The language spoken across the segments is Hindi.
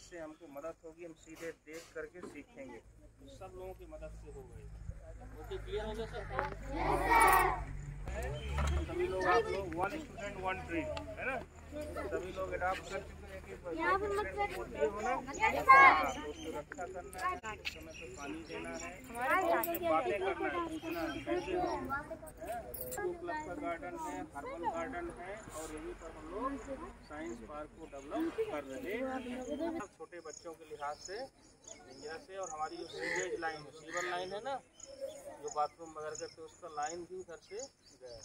जिससे हमको मदद होगी हम सीधे देख करके सीखेंगे। सब लोगों की मदद से हो गई। ओके क्लियर हो गया सर? सभी लोग आप लोग वन स्टूडेंट वन ट्री है ना? सभी लोग अडॉप्ट कर चुके हैं कि होती ना? उसको रक्षा करना है। समय पे पानी देना है। उससे बातें करना है? पूछना है। हो। का गार्डन है हर्बल गार्डन है और यहीं पर हम लोग साइंस पार्क को डेवलप कर रहे हैं। छोटे बच्चों के लिहाज से डेंजरस है और हमारी जो सीवेज लाइन है सीवर लाइन है ना जो बाथरूम वगैरह करते उसका लाइन भी इधर से गया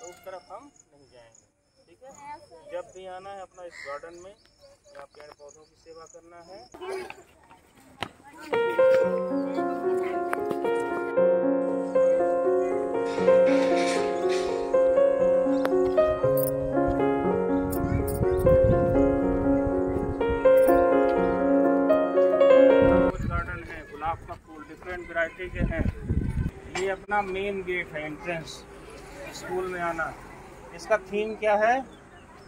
तो उस तरफ़ हम नहीं जाएँगे। ठीक है? जब भी आना है अपना इस गार्डन में, यहाँ पेड़ पौधों की सेवा करना है। डिफरेंट वैरायटी के हैं। ये अपना मेन गेट है एंट्रेंस स्कूल में आना। इसका थीम क्या है?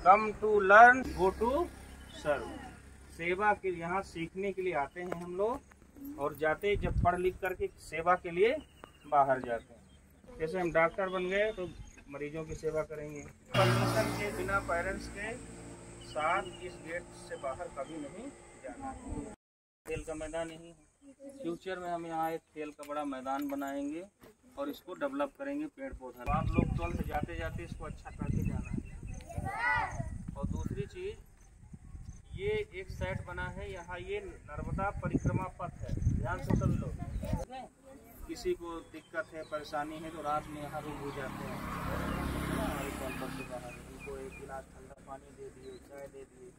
Come to learn go to serve सेवा के यहाँ सीखने के लिए आते हैं हम लोग और जाते जब पढ़ लिख करके सेवा के लिए बाहर जाते हैं। जैसे हम डॉक्टर बन गए तो मरीजों की सेवा करेंगे। परमिशन के बिना पेरेंट्स के साथ इस गेट से बाहर कभी नहीं जाना खेल का मैदान नहीं है। फ्यूचर में हम यहाँ एक खेल का बड़ा मैदान बनाएँगे। और इसको डेवलप करेंगे पेड़ पौधा आप लोग ट्वेल्थ जाते जाते इसको अच्छा करके जाना है। और दूसरी चीज़, ये एक साइड बना है, यहाँ ये नर्मदा परिक्रमा पथ है। ध्यान से ठीक है? किसी को दिक्कत है, परेशानी है तो रात में यहाँ रुक हो जाते हैं। उनको एक गिलास ठंडा पानी दे दिए, चाय दे दिए।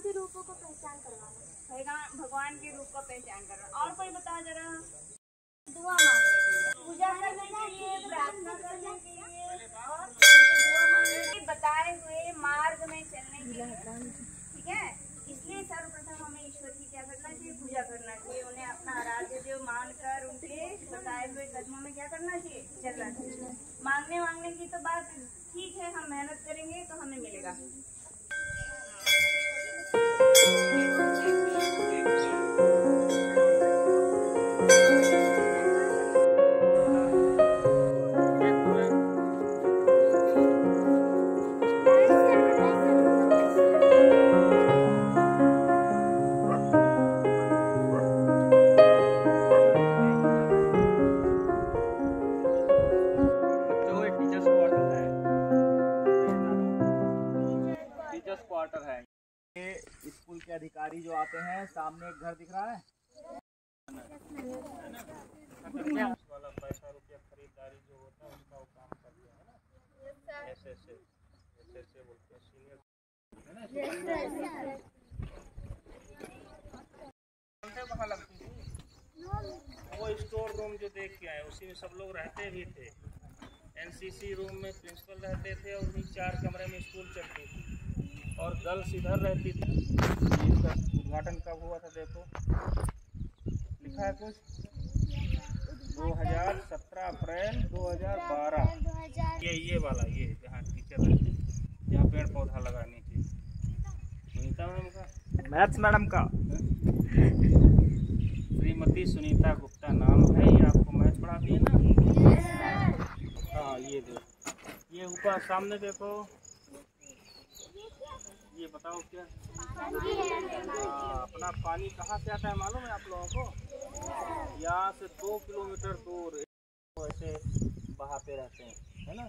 भगवान के रूपों को पहचान करवाना। भगवान भगवान के रूप का पहचान करना। और कोई बता जरा? दुआ पूजा करने के लिए प्रार्थना करने के लिए बताए हुए मार्ग में चलने के लिए। ठीक है? इसलिए सर्वप्रथम हमें ईश्वर की क्या करना चाहिए? पूजा करना चाहिए। उन्हें अपना आराध्य देव मानकर उनके बताए हुए कदमों में क्या करना चाहिए? चलना चाहिए। मांगने मांगने की तो बात ठीक है हम मेहनत करेंगे तो हमें मिलेगा। सामने एक घर दिख रहा है। वो वो स्टोर रूम जो देख के आए, उसी में सब लोग रहते भी थे। एनसीसी रूम में प्रिंसिपल रहते थे और उन्हीं चार कमरे में स्कूल चलती थी। और गर्ल्स इधर रहती थी। उद्घाटन कब हुआ था देखो। लिखा है कुछ? 2017 अप्रैल 2012 ये ये वाला ये जहाँ टीचर हैं यहाँ पेड़ पौधा लगाने के सुनीता मैम का? मैथ्स मैडम का। श्रीमती सुनीता गुप्ता नाम है ये आपको मैथ पढ़ाती है ना? हाँ ये देखो। ये ऊपर सामने देखो। बताओ क्या? अपना पानी कहाँ से आता है मालूम है आप लोगों को? यहाँ से दो किलोमीटर दूर ऐसे बहाते रहते हैं, है ना?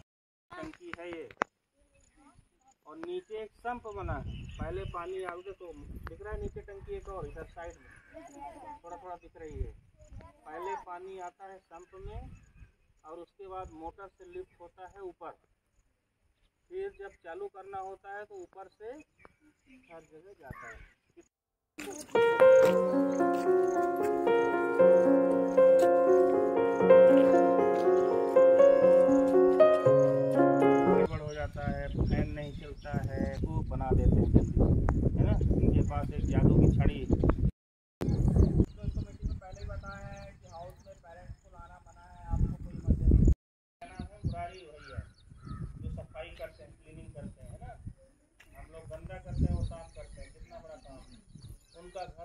टंकी है ये। और नीचे एक संप बना है। पहले पानी आओगे तो दिख रहा है नीचे टंकी एक और, इधर साइड में। थोड़ा थोड़ा दिख रही है। पहले पानी आता है संप में, और उसके बाद मोटर से लिफ्ट होता है ऊपर। फिर जब चालू करना होता है तो ऊपर से हर जगह जाता है हो फ़ैन नहीं चलता है, वो बना देते हैं जल्दी है ना? इनके पास एक जादू की छड़ी तो इसको मीटिंग में पहले ही बताया है कि हाउस में पेरेंट्स को लाना मना है आपको कोई मत देना क्या नाम है मुरारी भैया जो सफ़ाई करते हैं क्लीनिंग करते हैं है ना हम लोग गंदा करते हैं वो साफ़ करते हैं कितना बड़ा काम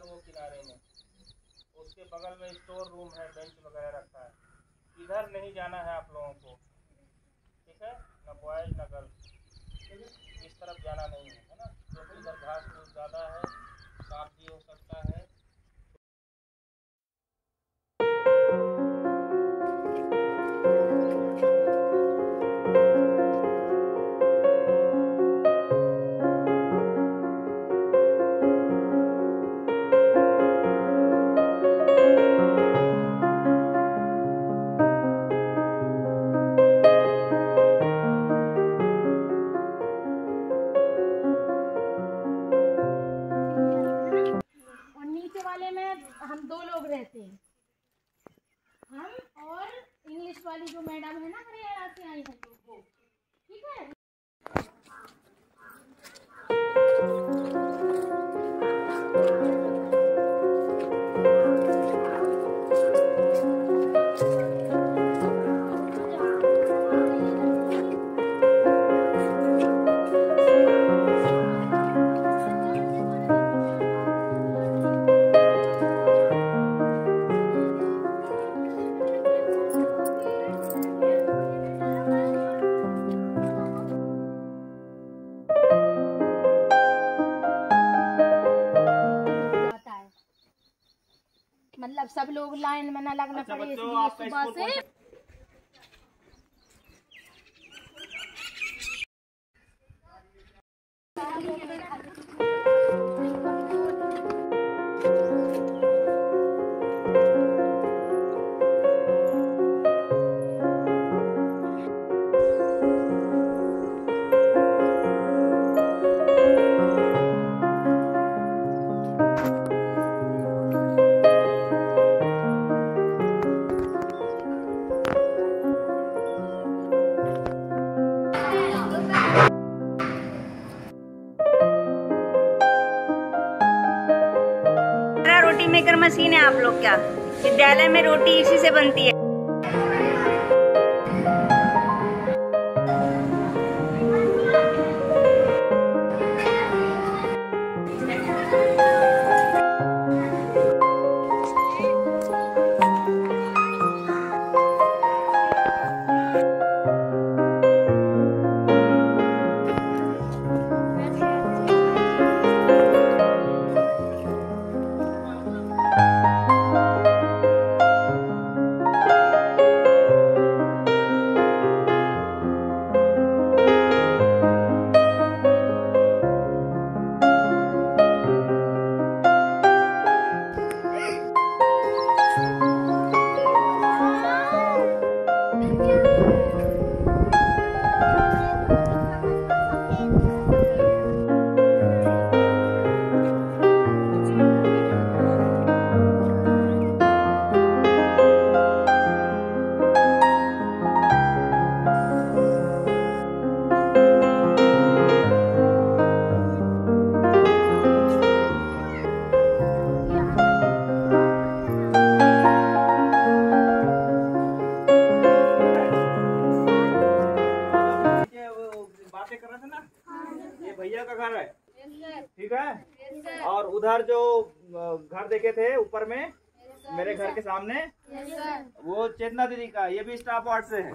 वो किनारे में। उसके बगल में स्टोर रूम है बेंच वगैरह रखा है। इधर नहीं जाना है आप लोगों को। ठीक है? ना बॉयज़ ना गर्ल्स इस तरफ़ जाना नहीं है। सब लोग लाइन में ना लगना अच्छा पड़े इसलिए सुबह से। मशीन है आप लोग क्या? विद्यालय में रोटी इसी से बनती है। में मेरे घर के सामने। वो चेतना दीदी का ये भी स्टाफ वार्ड से है।